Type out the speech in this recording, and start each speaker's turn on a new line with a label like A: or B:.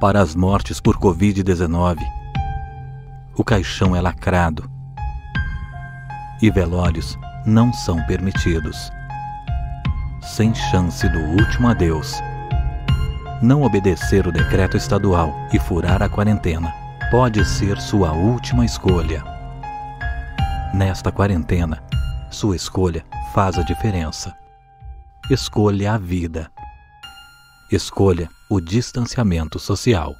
A: para as mortes por Covid-19. O caixão é lacrado. E velórios não são permitidos. Sem chance do último adeus. Não obedecer o decreto estadual e furar a quarentena pode ser sua última escolha. Nesta quarentena, sua escolha faz a diferença. Escolha a vida. Escolha o distanciamento social.